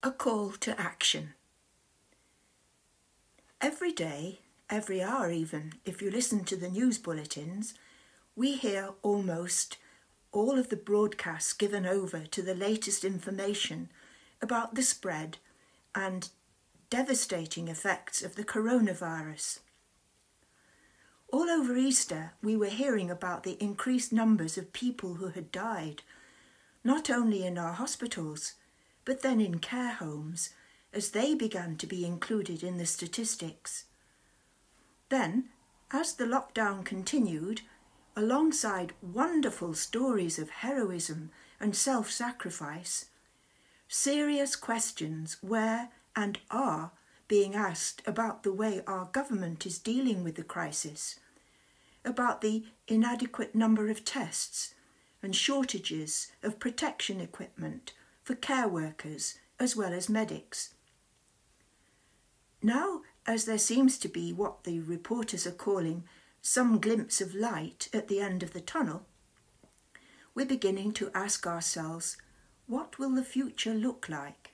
A call to action. Every day, every hour even, if you listen to the news bulletins, we hear almost all of the broadcasts given over to the latest information about the spread and devastating effects of the coronavirus. All over Easter, we were hearing about the increased numbers of people who had died, not only in our hospitals, but then in care homes, as they began to be included in the statistics. Then, as the lockdown continued, alongside wonderful stories of heroism and self sacrifice, serious questions were and are being asked about the way our government is dealing with the crisis, about the inadequate number of tests and shortages of protection equipment for care workers as well as medics. Now, as there seems to be what the reporters are calling some glimpse of light at the end of the tunnel, we're beginning to ask ourselves what will the future look like?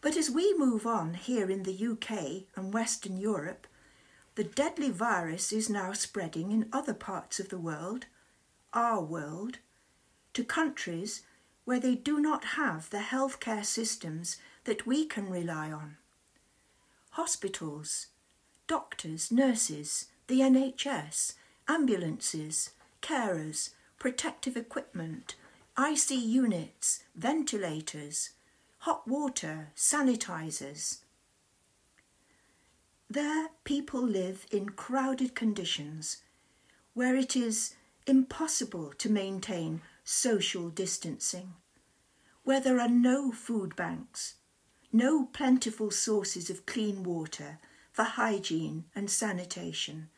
But as we move on here in the UK and Western Europe, the deadly virus is now spreading in other parts of the world, our world, to countries where they do not have the healthcare systems that we can rely on. Hospitals, doctors, nurses, the NHS, ambulances, carers, protective equipment, IC units, ventilators, hot water, sanitizers. There, people live in crowded conditions where it is impossible to maintain social distancing, where there are no food banks, no plentiful sources of clean water for hygiene and sanitation,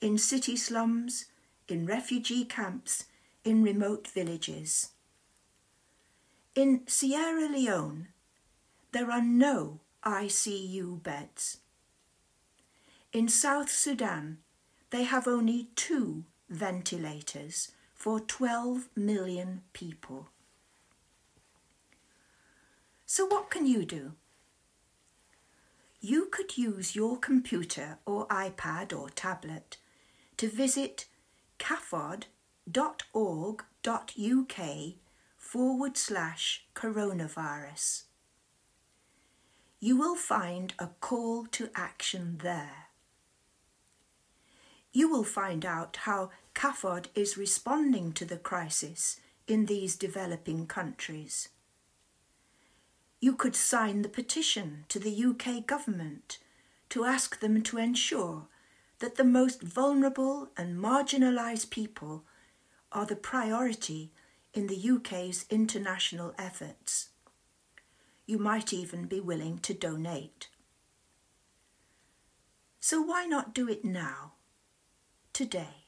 in city slums, in refugee camps, in remote villages. In Sierra Leone, there are no ICU beds. In South Sudan, they have only two ventilators for 12 million people. So, what can you do? You could use your computer or iPad or tablet to visit cafod.org.uk forward slash coronavirus. You will find a call to action there. You will find out how CAFOD is responding to the crisis in these developing countries. You could sign the petition to the UK government to ask them to ensure that the most vulnerable and marginalised people are the priority in the UK's international efforts. You might even be willing to donate. So why not do it now, today?